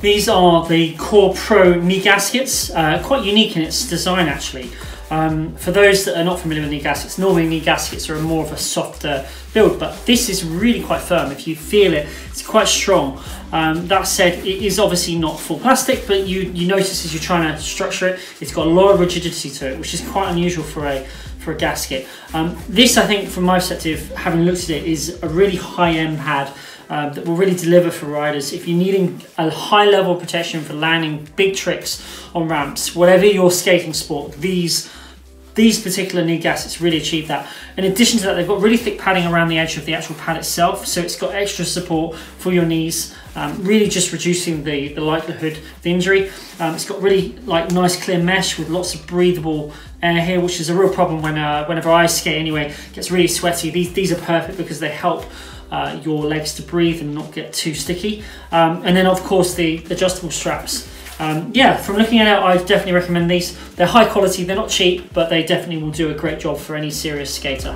These are the Core Pro knee gaskets, uh, quite unique in its design actually. Um, for those that are not familiar with knee gaskets, normally knee gaskets are more of a softer build, but this is really quite firm. If you feel it, it's quite strong. Um, that said, it is obviously not full plastic, but you, you notice as you're trying to structure it, it's got a lot of rigidity to it, which is quite unusual for a for a gasket. Um, this, I think, from my perspective, having looked at it, is a really high-end pad um, that will really deliver for riders. If you're needing a high level of protection for landing big tricks on ramps, whatever your skating sport, these these particular knee gaskets really achieve that. In addition to that, they've got really thick padding around the edge of the actual pad itself, so it's got extra support for your knees, um, really just reducing the, the likelihood of injury. Um, it's got really like nice clear mesh with lots of breathable air here, which is a real problem when uh, whenever I skate anyway, it gets really sweaty. These, these are perfect because they help uh, your legs to breathe and not get too sticky. Um, and then of course the adjustable straps. Um, yeah, from looking at it, I definitely recommend these. They're high quality, they're not cheap, but they definitely will do a great job for any serious skater.